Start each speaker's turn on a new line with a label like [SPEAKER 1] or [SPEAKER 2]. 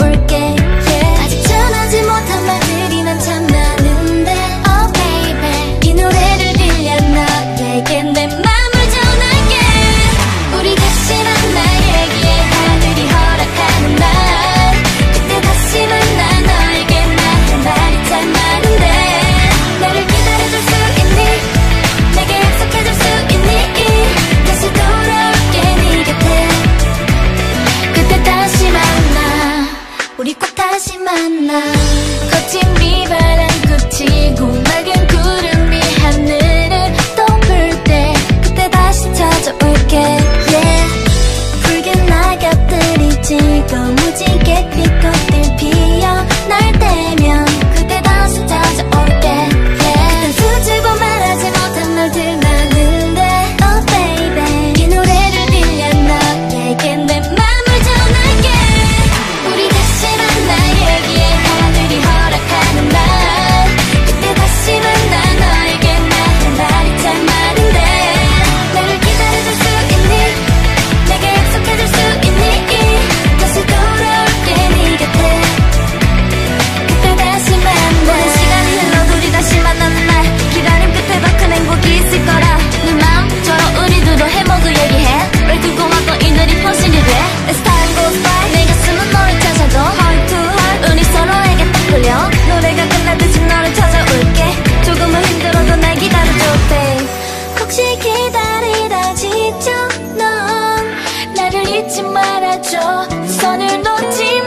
[SPEAKER 1] working. 다시 만나 그치고 했죠 선을 놓지